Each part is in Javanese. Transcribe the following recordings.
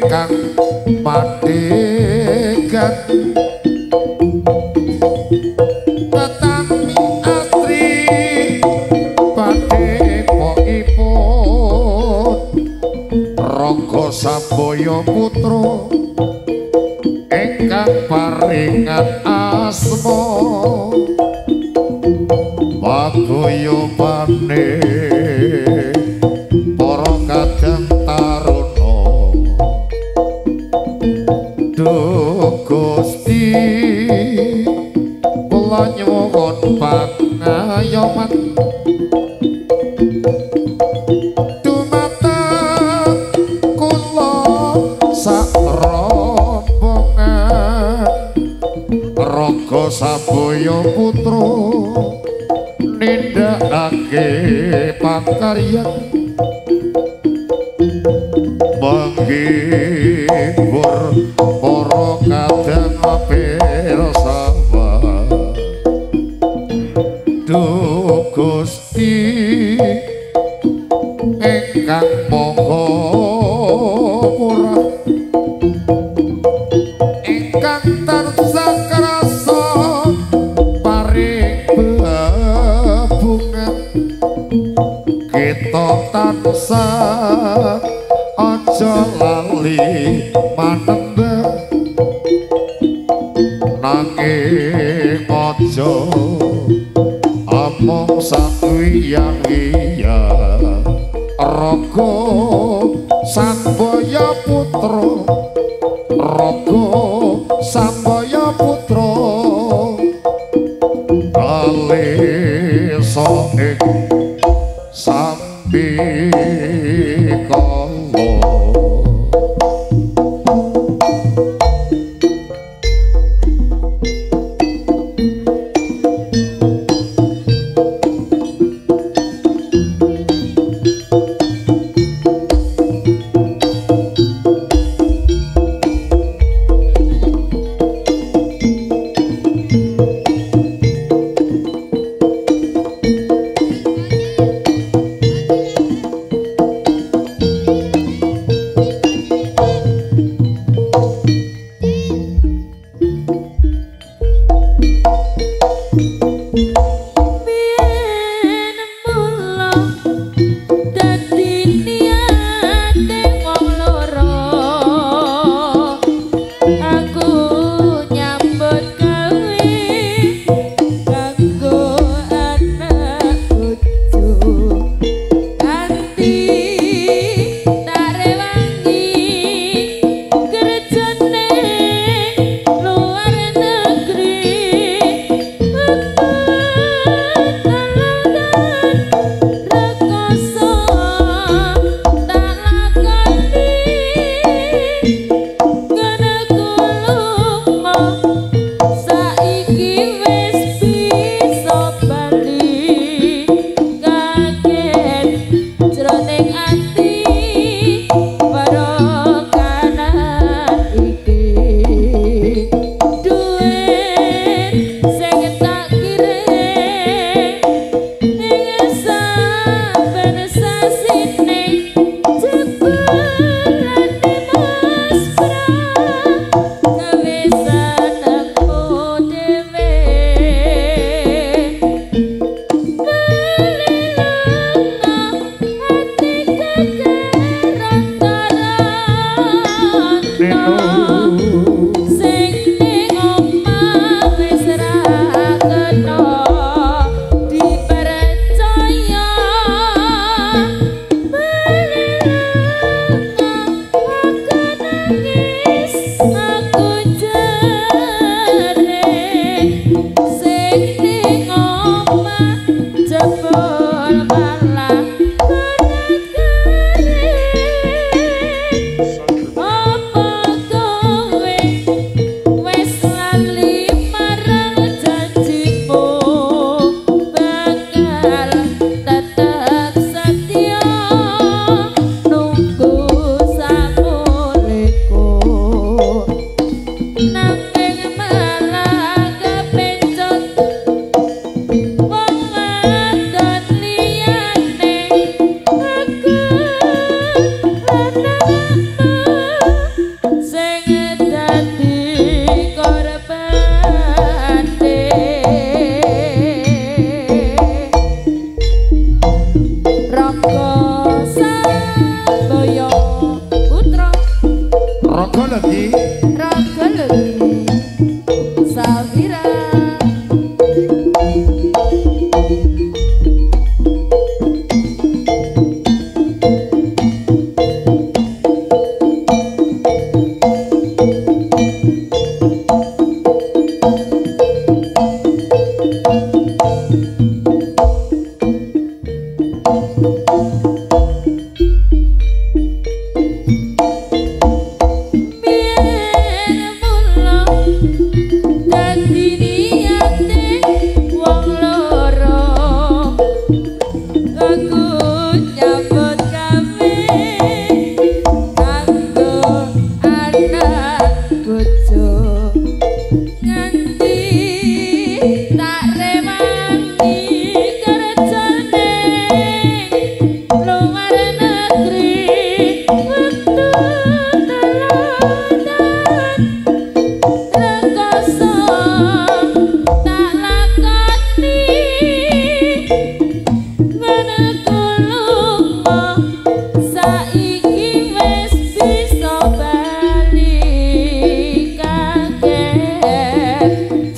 ingkang raga Saboyo putra engkang paringan asma. Bagoyo panik karyat Bagi sali manembe nangke aja apa sakuyang iya? Raga sang putra.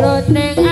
Lo tengo